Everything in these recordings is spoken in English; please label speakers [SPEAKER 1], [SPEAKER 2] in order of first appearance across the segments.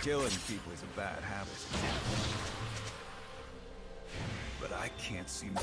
[SPEAKER 1] Killing people is a bad habit. But I can't seem to...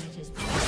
[SPEAKER 2] turret has been